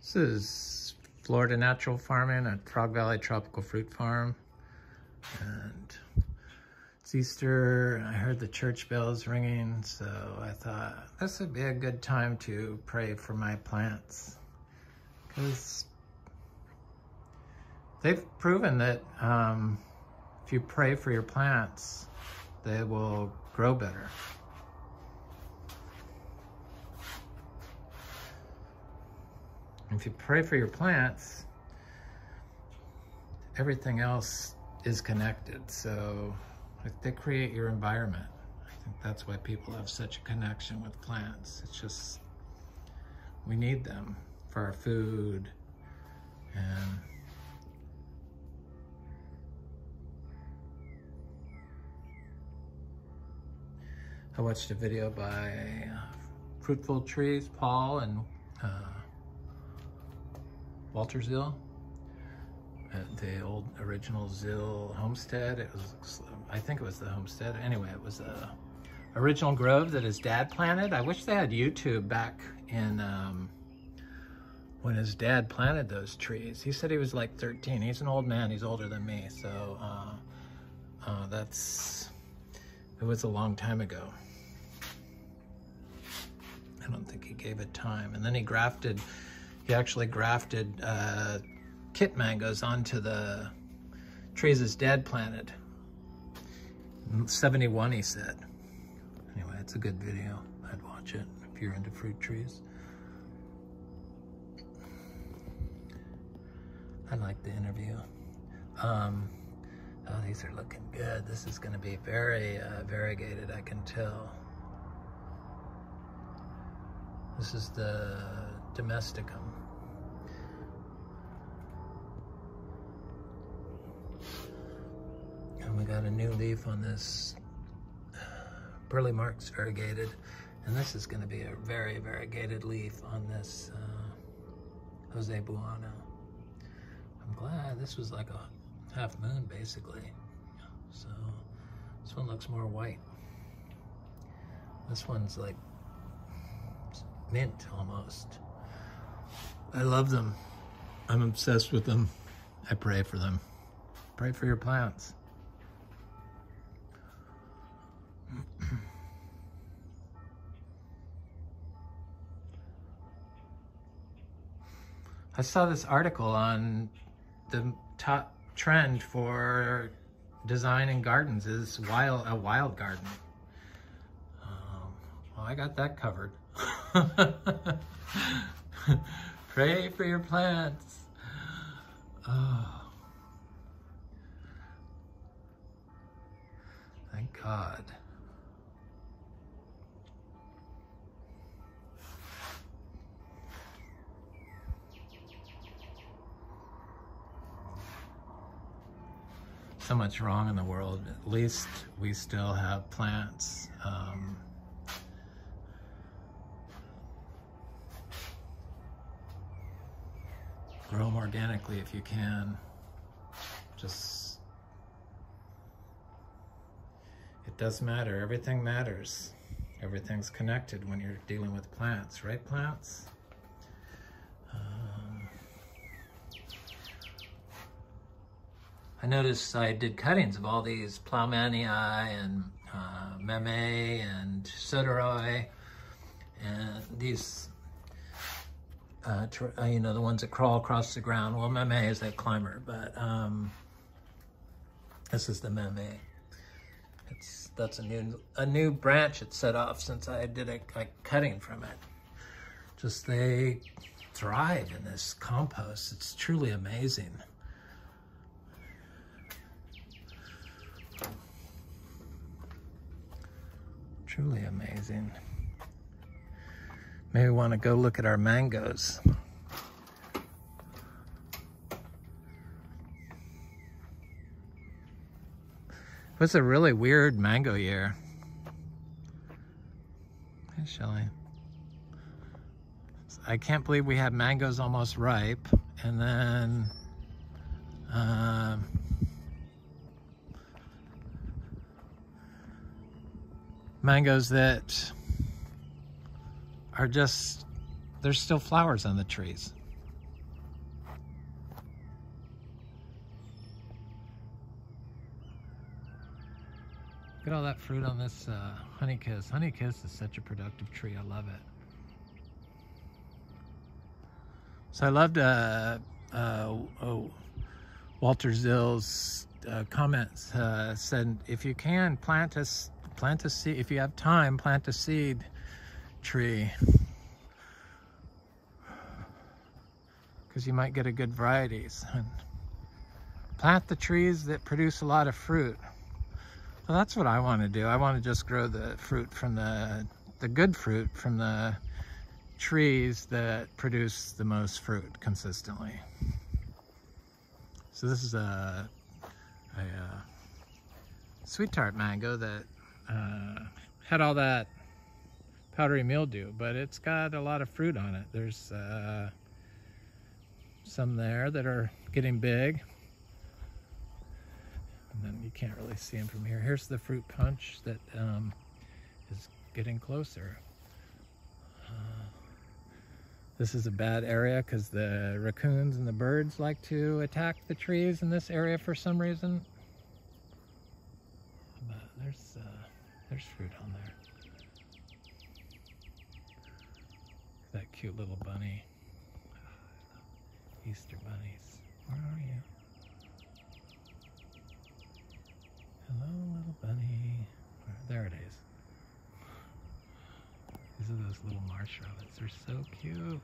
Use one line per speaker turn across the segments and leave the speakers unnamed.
This is Florida Natural Farming at Frog Valley Tropical Fruit Farm. And it's Easter. I heard the church bells ringing, so I thought this would be a good time to pray for my plants. Because they've proven that um, if you pray for your plants, they will grow better. If you pray for your plants, everything else is connected. So they create your environment. I think that's why people have such a connection with plants. It's just, we need them for our food and I watched a video by uh, Fruitful Trees, Paul and uh, Walter Zill at the old original Zill homestead. It was, I think it was the homestead. Anyway, it was a original grove that his dad planted. I wish they had YouTube back in um, when his dad planted those trees. He said he was like 13. He's an old man. He's older than me. So uh, uh, that's, it was a long time ago. I don't think he gave it time. And then he grafted he actually grafted uh, Keitt mangoes onto the trees his dad planted. 71, he said. Anyway, it's a good video. I'd watch it if you're into fruit trees. I like the interview. Um, oh, these are looking good. This is going to be very uh, variegated, I can tell. This is the domesticum. We got a new leaf on this Pearly Marks variegated. And this is going to be a very variegated leaf on this uh, Jose Buono. I'm glad this was like a half moon basically. So this one looks more white. This one's like mint almost. I love them. I'm obsessed with them. I pray for them. Pray for your plants. I saw this article on the top trend for designing gardens is wild a wild garden. Um, well, I got that covered. Pray for your plants. Oh. Thank God. So much wrong in the world. At least we still have plants. Um, grow them organically if you can. Just, it does matter. Everything matters. Everything's connected when you're dealing with plants, right plants? I noticed I did cuttings of all these Plowmanii and uh, Meme and Sodiroi and these, uh, uh, you know, the ones that crawl across the ground. Well, Meme is that climber, but um, this is the Meme. It's, that's a new, a new branch it set off since I did a, a cutting from it. Just they thrive in this compost. It's truly amazing. Truly amazing. Maybe we want to go look at our mangoes. It was a really weird mango year. Hey, Shelly. I can't believe we had mangoes almost ripe, and then uh, mangoes that are just, there's still flowers on the trees. Look at all that fruit on this uh, Honey kiss is such a productive tree. I love it. So I loved uh, uh, oh, Walter Zill's uh, comments uh, said, if you can, plant us plant a seed. If you have time, plant a seed tree because you might get a good varieties. And plant the trees that produce a lot of fruit. Well, that's what I want to do. I want to just grow the fruit from the the good fruit from the trees that produce the most fruit consistently. So this is a, a, a uh, sweet tart mango that uh, had all that powdery mildew, but it's got a lot of fruit on it. There's uh, some there that are getting big. And then you can't really see them from here. Here's the fruit punch that um, is getting closer. This is a bad area because the raccoons and the birds like to attack the trees in this area for some reason. But there's uh, there's fruit on there. That cute little bunny. Easter bunnies. Where are you? Hello, little bunny. There it is. These are those little marsh rabbits. They're so cute.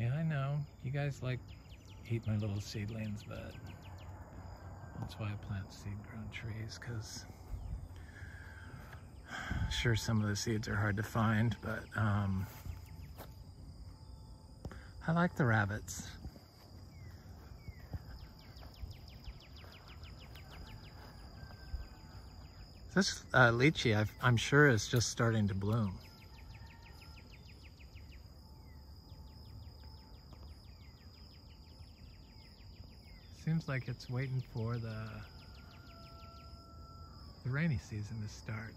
Yeah, I know. You guys like eat my little seedlings, but that's why I plant seed-grown trees, because sure some of the seeds are hard to find, but um, I like the rabbits. This uh, lychee, i I'm sure, is just starting to bloom. Seems like it's waiting for the, the rainy season to start.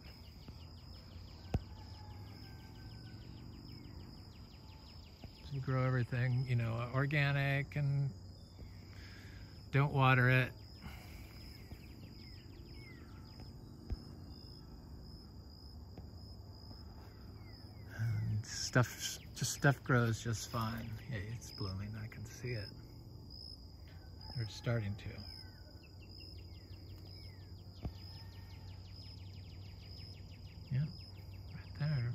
So grow everything, you know, organic and don't water it. stuff, just stuff grows just fine. Yeah, it's blooming, I can see it. They're starting to. Yeah, right there.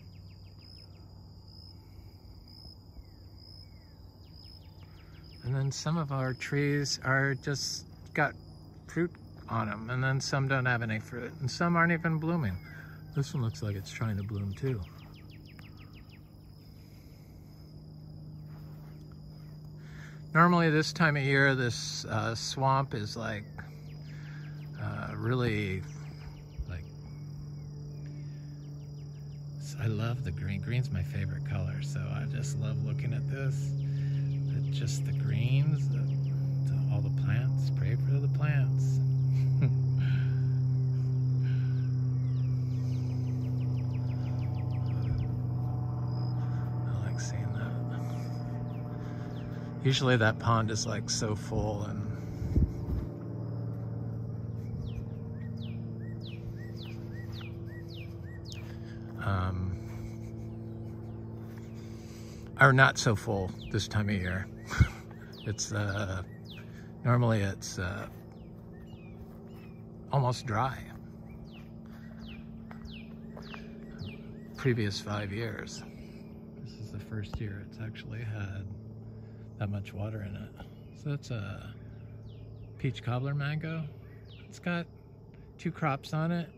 And then some of our trees are just got fruit on them, and then some don't have any fruit, and some aren't even blooming. This one looks like it's trying to bloom too. Normally this time of year, this uh, swamp is like uh, really like, I love the green. Green's my favorite color, so I just love looking at this. just the greens, the, the, all the plants, pray for the plants. Usually that pond is like so full and um, are not so full this time of year. it's uh, normally it's uh, almost dry. Previous five years. This is the first year it's actually had that much water in it. So it's a peach cobbler mango. It's got two crops on it.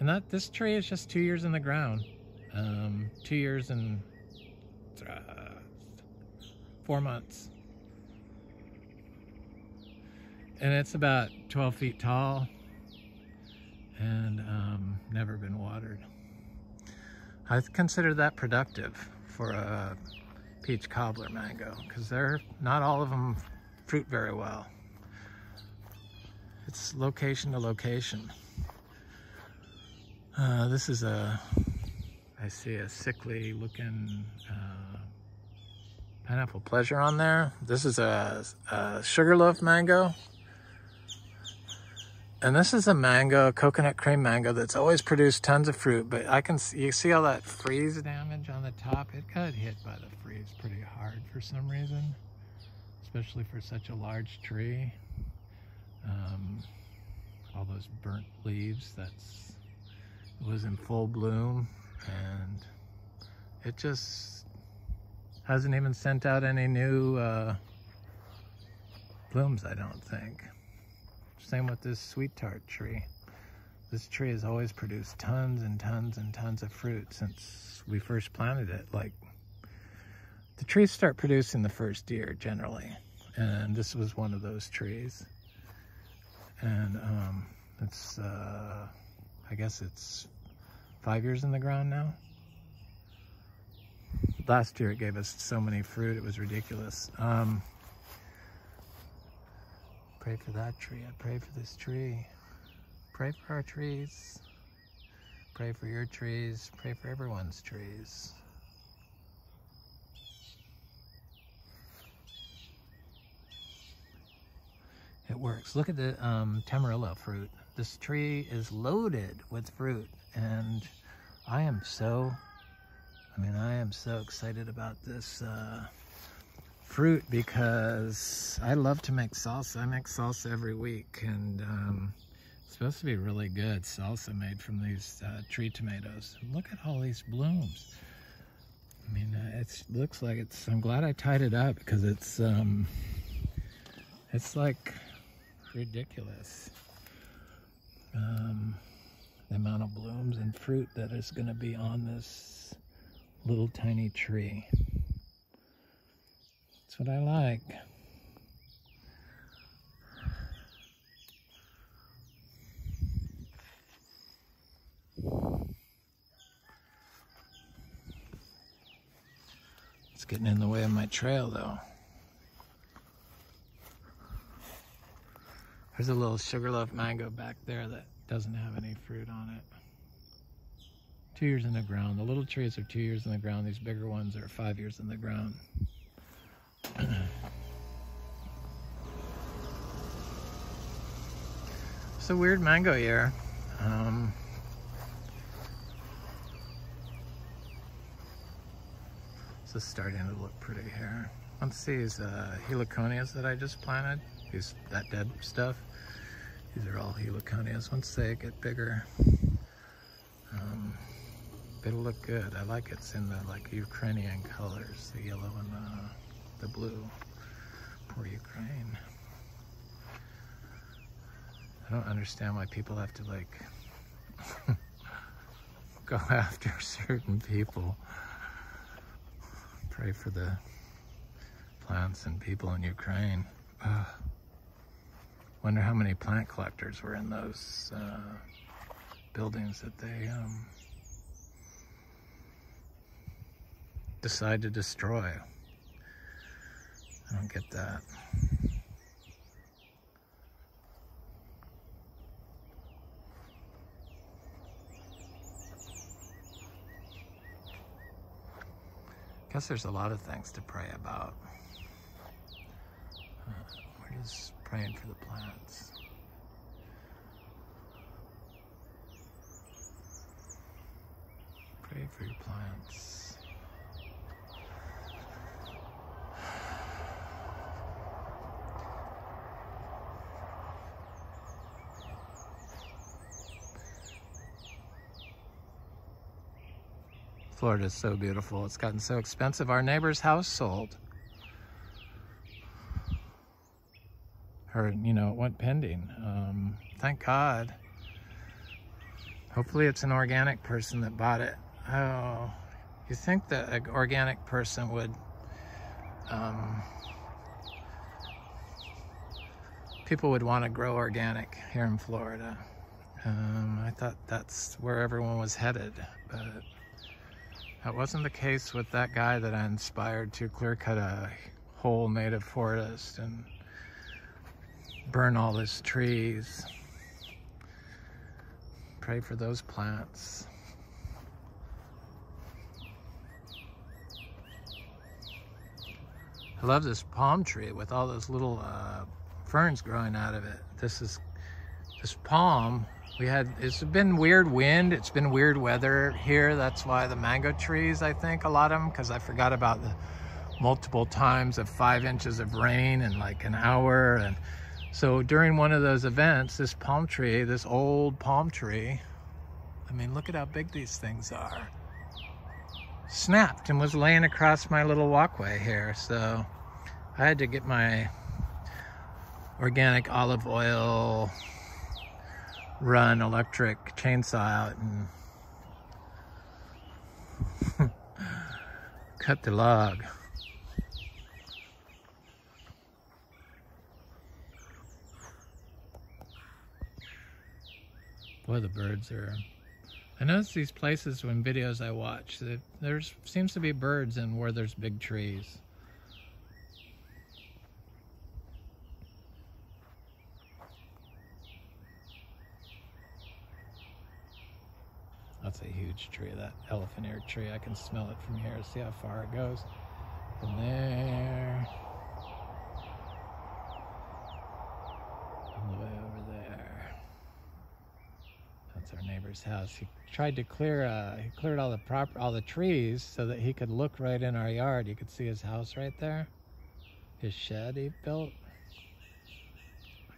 And that this tree is just two years in the ground. Um, two years and uh, four months. And it's about 12 feet tall and um, never been watered. I consider that productive for a peach cobbler mango because they're not all of them fruit very well. It's location to location. Uh, this is a, I see a sickly looking uh, Pineapple Pleasure on there. This is a, a Sugarloaf mango. And this is a mango, coconut cream mango that's always produced tons of fruit, but I can see, you see all that freeze damage on the top? It got hit by the freeze pretty hard for some reason, especially for such a large tree. Um, all those burnt leaves, that's, it was in full bloom and it just hasn't even sent out any new uh, blooms, I don't think. Same with this sweet tart tree. This tree has always produced tons and tons and tons of fruit since we first planted it. Like, the trees start producing the first year generally. And this was one of those trees. And um, it's, uh, I guess it's five years in the ground now. Last year it gave us so many fruit, it was ridiculous. Um, Pray for that tree. I pray for this tree. Pray for our trees. Pray for your trees. Pray for everyone's trees. It works. Look at the um, Tamarillo fruit. This tree is loaded with fruit and I am so, I mean, I am so excited about this uh, fruit because I love to make salsa. I make salsa every week and um, it's supposed to be really good salsa made from these uh, tree tomatoes. Look at all these blooms. I mean, uh, it looks like it's, I'm glad I tied it up because it's, um, it's like ridiculous. Um, the amount of blooms and fruit that is going to be on this little tiny tree. That's what I like. It's getting in the way of my trail though. There's a little sugarloaf mango back there that doesn't have any fruit on it. Two years in the ground. The little trees are two years in the ground. These bigger ones are five years in the ground. It's a weird mango year. Um, this is starting to look pretty here. See these uh, heliconias that I just planted. These that dead stuff. These are all heliconias. Once they get bigger, um, it'll look good. I like it's in the like Ukrainian colors, the yellow and the the blue. Poor Ukraine. I don't understand why people have to like go after certain people. Pray for the plants and people in Ukraine. Ugh. Wonder how many plant collectors were in those uh, buildings that they um, decide to destroy. I don't get that. Guess there's a lot of things to pray about. Uh, we're just praying for the plants. Pray for your plants. Florida is so beautiful. It's gotten so expensive. Our neighbor's house sold. Her, you know, it went pending. Um, thank God. Hopefully it's an organic person that bought it. Oh, you think that an organic person would, um, people would want to grow organic here in Florida. Um, I thought that's where everyone was headed, but that wasn't the case with that guy that I inspired to clear cut a whole native forest and burn all his trees. Pray for those plants. I love this palm tree with all those little uh, ferns growing out of it. This is this palm. We had it's been weird wind. It's been weird weather here. That's why the mango trees. I think a lot of them because I forgot about the multiple times of five inches of rain in like an hour and so during one of those events, this palm tree, this old palm tree, I mean, look at how big these things are, snapped and was laying across my little walkway here. So I had to get my organic olive oil run electric chainsaw out and cut the log. Boy, the birds are... I notice these places when videos I watch, there seems to be birds in where there's big trees. That's a huge tree, that elephant ear tree. I can smell it from here. See how far it goes? From there. All the way over there. That's our neighbor's house. He tried to clear, uh, he cleared all the prop, all the trees so that he could look right in our yard. You could see his house right there. His shed he built.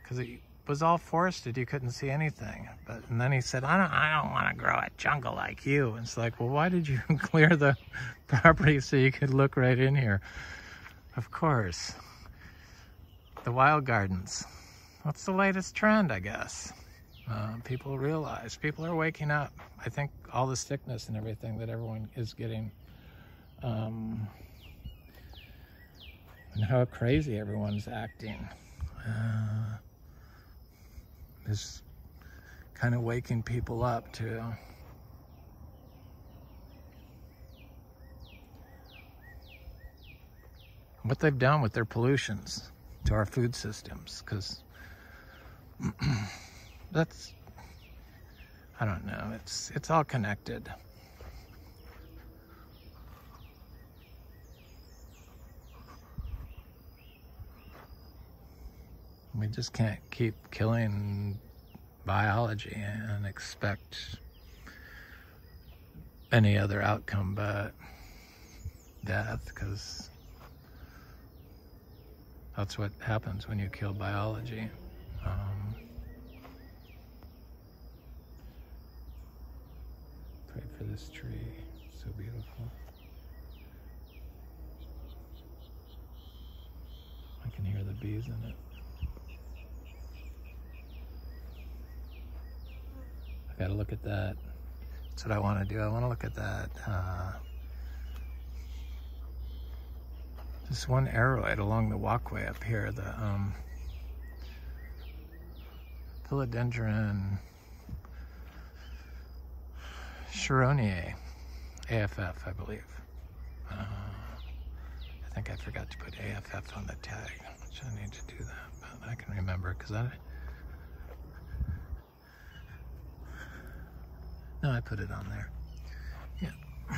Because he was all forested, you couldn't see anything. But and then he said, I don't, I don't want to grow a jungle like you. And it's like, well, why did you clear the property so you could look right in here? Of course, the wild gardens. What's the latest trend, I guess? Uh, people realize, people are waking up. I think all the sickness and everything that everyone is getting, um, and how crazy everyone's acting. Uh, is kind of waking people up to what they've done with their pollutions to our food systems because that's I don't know it's it's all connected We just can't keep killing biology and expect any other outcome but death because that's what happens when you kill biology. Um, pray for this tree, so beautiful. I can hear the bees in it. I gotta look at that. That's what I want to do. I want to look at that. Uh, this one aroid along the walkway up here, the um, Philodendron Sharoniae, AFF, I believe. Uh, I think I forgot to put AFF on the tag, which I need to do that, but I can remember because I No, I put it on there. Yeah.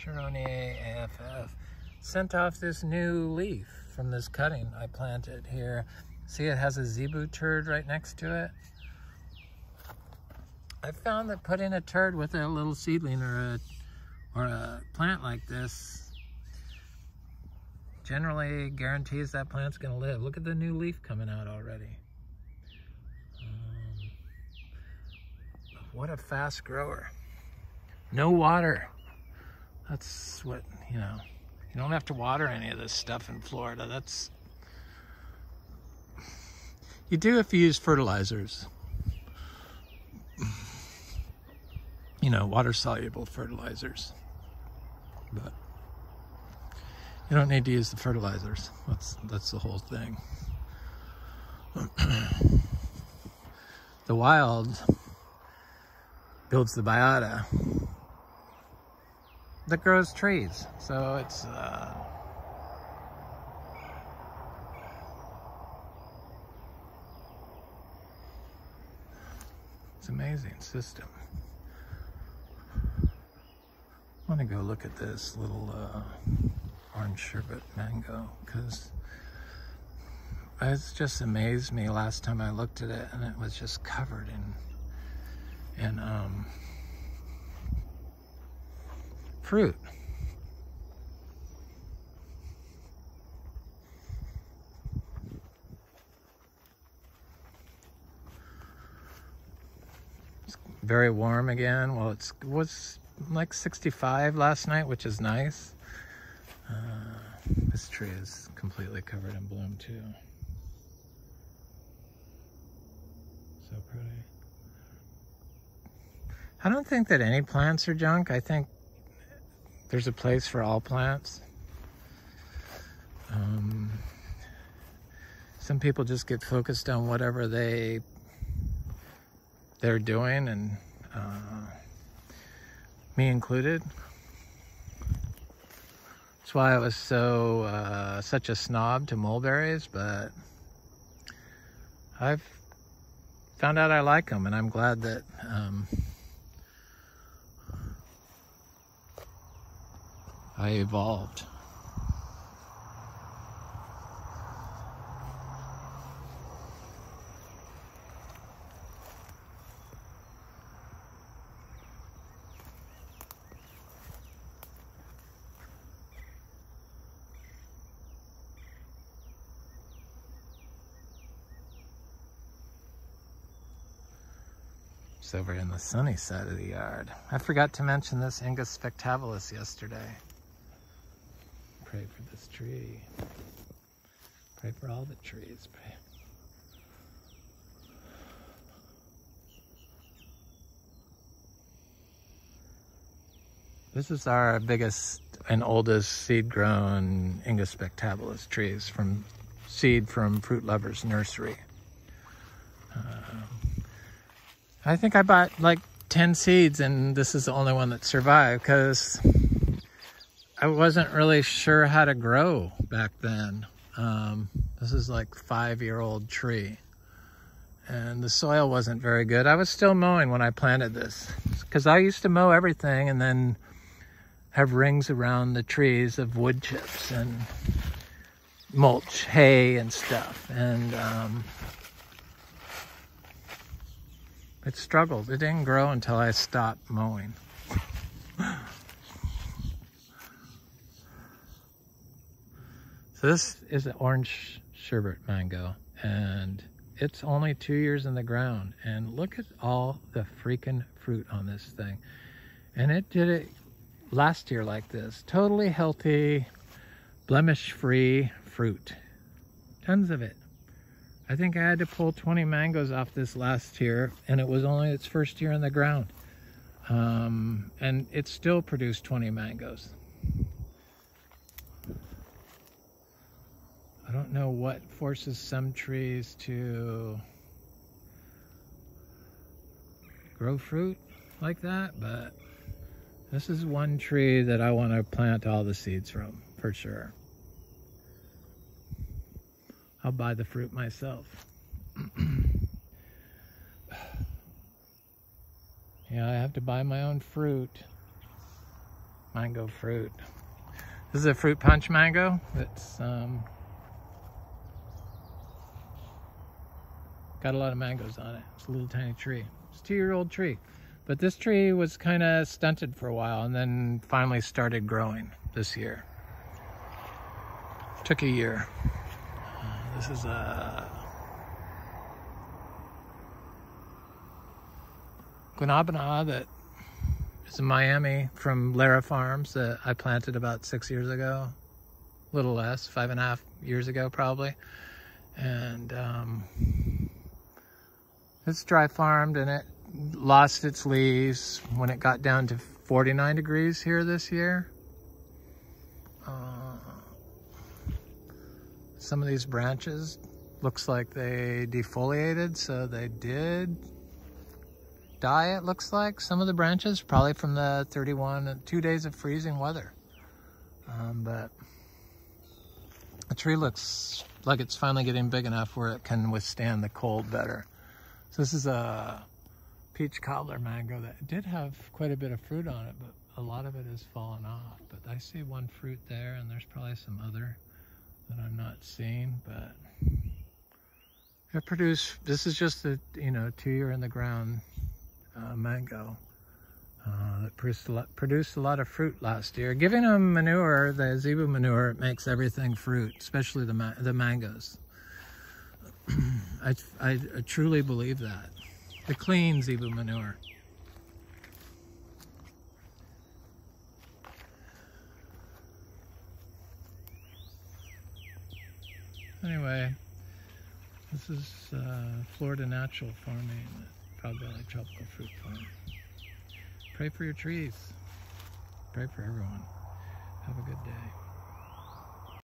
Sharoniae AFF sent off this new leaf from this cutting I planted here. See, it has a zebu turd right next to it. I found that putting a turd with a little seedling or a, or a plant like this generally guarantees that plant's gonna live. Look at the new leaf coming out already. What a fast grower. No water. That's what, you know, you don't have to water any of this stuff in Florida. That's, you do if you use fertilizers. You know, water soluble fertilizers. But you don't need to use the fertilizers. That's, that's the whole thing. the wild builds the biota that grows trees. So it's uh, it's amazing system. I want to go look at this little uh, orange sherbet mango because it's just amazed me last time I looked at it and it was just covered in in um, fruit. It's very warm again. Well, it was like 65 last night, which is nice. Uh, this tree is completely covered in bloom too. So pretty. I don't think that any plants are junk. I think there's a place for all plants. Um, some people just get focused on whatever they they're doing, and uh, me included. That's why I was so uh, such a snob to mulberries, but I've found out I like them, and I'm glad that um, I evolved. Over in the sunny side of the yard. I forgot to mention this Ingus spectabilis yesterday. Pray for this tree. Pray for all the trees. Pray. This is our biggest and oldest seed-grown Ingus spectabilis trees from seed from Fruit Lovers Nursery. Uh, I think I bought like 10 seeds and this is the only one that survived because I wasn't really sure how to grow back then. Um, this is like five year old tree and the soil wasn't very good. I was still mowing when I planted this because I used to mow everything and then have rings around the trees of wood chips and mulch, hay and stuff. And um, it struggled. It didn't grow until I stopped mowing. This is an orange sherbet mango and it's only two years in the ground. And look at all the freaking fruit on this thing. And it did it last year like this. Totally healthy blemish free fruit. Tons of it. I think I had to pull 20 mangoes off this last year and it was only its first year in the ground. Um, and it still produced 20 mangoes. I don't know what forces some trees to grow fruit like that, but this is one tree that I want to plant all the seeds from, for sure. I'll buy the fruit myself. yeah, I have to buy my own fruit. Mango fruit. This is a fruit punch mango. It's um, got a lot of mangoes on it. It's a little tiny tree. It's a two-year-old tree. But this tree was kind of stunted for a while and then finally started growing this year. Took a year. This is a Guanabana that is in Miami from Lara Farms that I planted about six years ago, a little less, five and a half years ago probably. And um, it's dry farmed and it lost its leaves when it got down to 49 degrees here this year. Uh, some of these branches looks like they defoliated, so they did die, it looks like. Some of the branches, probably from the 31, two days of freezing weather. Um, but the tree looks like it's finally getting big enough where it can withstand the cold better. So this is a peach cobbler mango that did have quite a bit of fruit on it, but a lot of it has fallen off, but I see one fruit there and there's probably some other that I'm not seeing, but it produced, this is just a, you know, two year in the ground uh, mango uh, that produced a, lot, produced a lot of fruit last year. Giving them manure, the zebu manure, it makes everything fruit, especially the, ma the mangoes. I, I, I truly believe that. The clean zebu manure. Anyway, this is uh, Florida Natural Farming Frog Valley Tropical Fruit Farm. Pray for your trees. Pray for everyone. Have a good day.